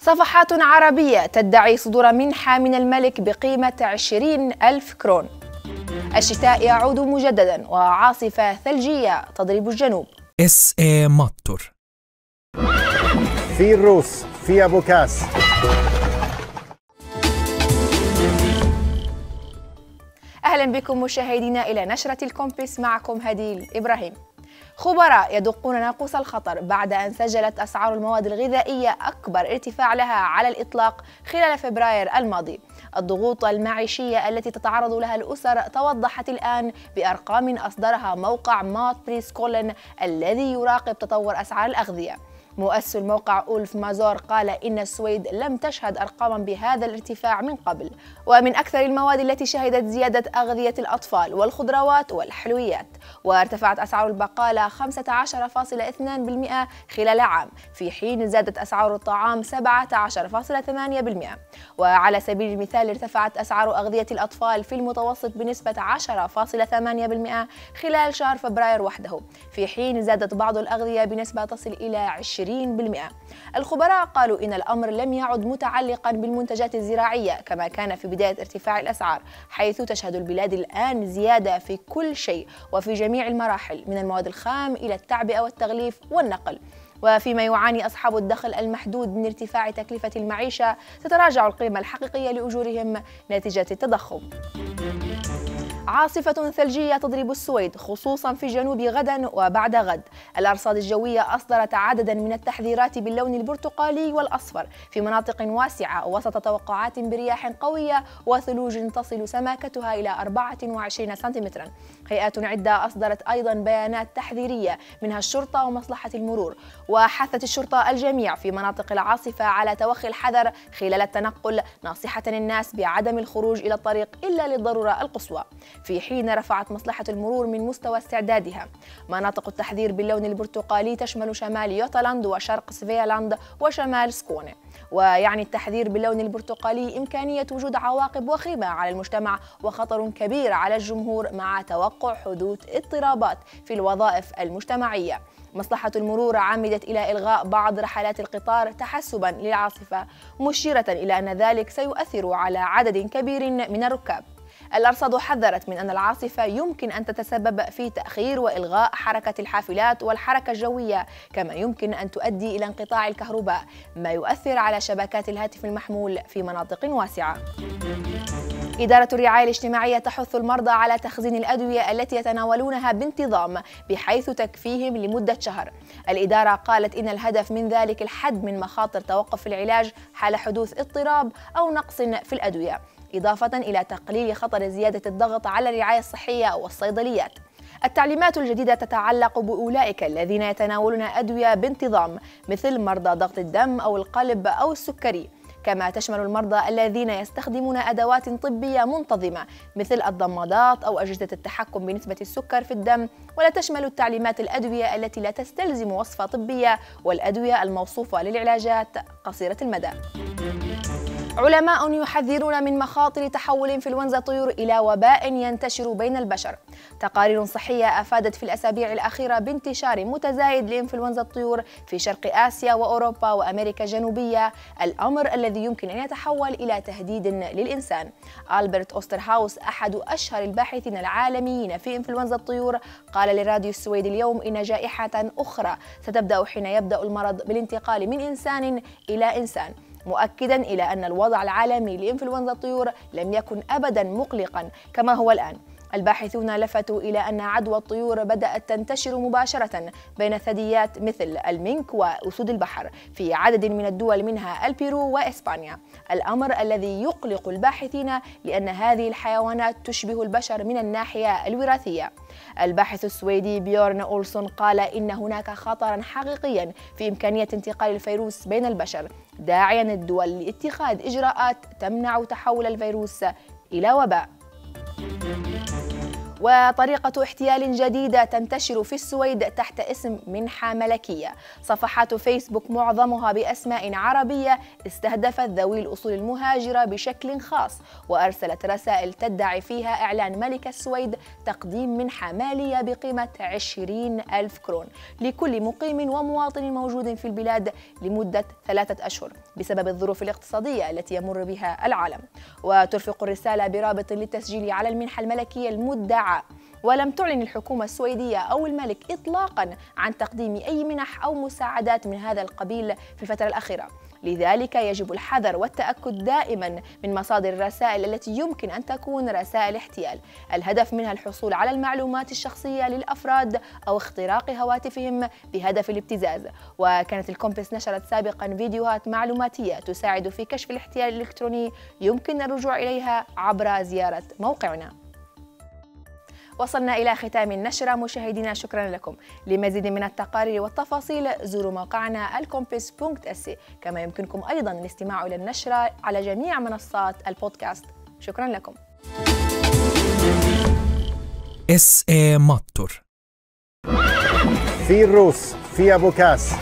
صفحات عربية تدعي صدور منحة من الملك بقيمة 20 ألف كرون. الشتاء يعود مجددا وعاصفة ثلجية تضرب الجنوب. اس اي ماتور في الرز في أبو كاس. أهلا بكم مشاهدينا إلى نشرة الكومبس معكم هديل إبراهيم. خبراء يدقون ناقوس الخطر بعد أن سجلت أسعار المواد الغذائية أكبر ارتفاع لها على الإطلاق خلال فبراير الماضي. الضغوط المعيشية التي تتعرض لها الأسر توضحت الآن بأرقام أصدرها موقع مات بريس كولن الذي يراقب تطور أسعار الأغذية. مؤسس الموقع أولف مازور قال إن السويد لم تشهد أرقاما بهذا الارتفاع من قبل ومن أكثر المواد التي شهدت زيادة أغذية الأطفال والخضروات والحلويات وارتفعت أسعار البقالة 15.2% خلال عام في حين زادت أسعار الطعام 17.8% وعلى سبيل المثال ارتفعت أسعار أغذية الأطفال في المتوسط بنسبة 10.8% خلال شهر فبراير وحده في حين زادت بعض الأغذية بنسبة تصل إلى 20% الخبراء قالوا إن الأمر لم يعد متعلقا بالمنتجات الزراعية كما كان في بداية ارتفاع الأسعار حيث تشهد البلاد الآن زيادة في كل شيء وفي جميع المراحل من المواد الخام إلى التعبئة والتغليف والنقل. وفيما يعاني أصحاب الدخل المحدود من ارتفاع تكلفة المعيشة تتراجع القيمة الحقيقية لأجورهم نتيجة التضخم. عاصفة ثلجية تضرب السويد خصوصا في الجنوب غدا وبعد غد. الأرصاد الجوية أصدرت عددا من التحذيرات باللون البرتقالي والأصفر. في مناطق واسعة وسط توقعات برياح قوية وثلوج تصل سماكتها إلى 24 سنتيمترا. هيئات عدة أصدرت أيضا بيانات تحذيرية منها الشرطة ومصلحة المرور. وحثت الشرطة الجميع في مناطق العاصفة على توخي الحذر خلال التنقل ناصحة الناس بعدم الخروج إلى الطريق إلا للضرورة القصوى. في حين رفعت مصلحة المرور من مستوى استعدادها. مناطق التحذير باللون البرتقالي تشمل شمال يوتالاند وشرق سفيالاند وشمال سكوني. ويعني التحذير باللون البرتقالي إمكانية وجود عواقب وخيمة على المجتمع وخطر كبير على الجمهور مع توقع حدوث اضطرابات في الوظائف المجتمعية. مصلحة المرور عمدت إلى إلغاء بعض رحلات القطار تحسبا للعاصفة مشيرة إلى أن ذلك سيؤثر على عدد كبير من الركاب. الأرصاد حذرت من أن العاصفة يمكن أن تتسبب في تأخير وإلغاء حركة الحافلات والحركة الجوية كما يمكن أن تؤدي إلى انقطاع الكهرباء ما يؤثر على شبكات الهاتف المحمول في مناطق واسعة إدارة الرعاية الاجتماعية تحث المرضى على تخزين الأدوية التي يتناولونها بانتظام بحيث تكفيهم لمدة شهر. الإدارة قالت إن الهدف من ذلك الحد من مخاطر توقف العلاج حال حدوث اضطراب أو نقص في الأدوية. إضافة إلى تقليل خطر زيادة الضغط على الرعاية الصحية والصيدليات. التعليمات الجديدة تتعلق بأولئك الذين يتناولون أدوية بانتظام مثل مرضى ضغط الدم أو القلب أو السكري. كما تشمل المرضى الذين يستخدمون أدوات طبية منتظمة مثل الضمادات أو أجهزة التحكم بنسبة السكر في الدم. ولا تشمل التعليمات الأدوية التي لا تستلزم وصفة طبية والأدوية الموصوفة للعلاجات قصيرة المدى. علماء يحذرون من مخاطر تحول انفلونزا الطيور إلى وباء ينتشر بين البشر. تقارير صحية أفادت في الأسابيع الأخيرة بانتشار متزايد لإنفلونزا الطيور في شرق آسيا وأوروبا وأمريكا الجنوبية، الأمر الذي يمكن أن يتحول إلى تهديد للإنسان. ألبرت أوسترهاوس أحد أشهر الباحثين العالميين في إنفلونزا الطيور قال لراديو السويد اليوم إن جائحة أخرى ستبدأ حين يبدأ المرض بالانتقال من إنسان إلى إنسان. مؤكدا إلى أن الوضع العالمي لإنفلونزا الطيور لم يكن أبدا مقلقا كما هو الآن. الباحثون لفتوا إلى أن عدوى الطيور بدأت تنتشر مباشرة بين الثدييات مثل المينك وأسود البحر في عدد من الدول منها البيرو وإسبانيا. الأمر الذي يقلق الباحثين لأن هذه الحيوانات تشبه البشر من الناحية الوراثية. الباحث السويدي بيورن أولسون قال إن هناك خطرا حقيقيا في إمكانية انتقال الفيروس بين البشر داعيا الدول لاتخاذ إجراءات تمنع تحول الفيروس إلى وباء. وطريقة احتيال جديدة تنتشر في السويد تحت اسم منحة ملكية. صفحات فيسبوك معظمها بأسماء عربية استهدفت ذوي الأصول المهاجرة بشكل خاص وأرسلت رسائل تدعي فيها إعلان ملك السويد تقديم منحة مالية بقيمة 20 ألف كرون. لكل مقيم ومواطن موجود في البلاد لمدة ثلاثة أشهر بسبب الظروف الاقتصادية التي يمر بها العالم. وترفق الرسالة برابط للتسجيل على المنحة الملكية ولم تعلن الحكومة السويدية أو الملك إطلاقا عن تقديم أي منح أو مساعدات من هذا القبيل في الفترة الأخيرة. لذلك يجب الحذر والتأكد دائما من مصادر الرسائل التي يمكن أن تكون رسائل احتيال. الهدف منها الحصول على المعلومات الشخصية للأفراد أو اختراق هواتفهم بهدف الابتزاز. وكانت الكومبس نشرت سابقا فيديوهات معلوماتية تساعد في كشف الاحتيال الإلكتروني يمكن الرجوع إليها عبر زيارة موقعنا. وصلنا إلى ختام النشرة. مشاهدينا شكرا لكم. لمزيد من التقارير والتفاصيل زوروا موقعنا الكومبس إس كما يمكنكم أيضا الاستماع إلى النشرة على جميع منصات البودكاست. شكرا لكم. إس إي ماتور في الرز في أبو كاس.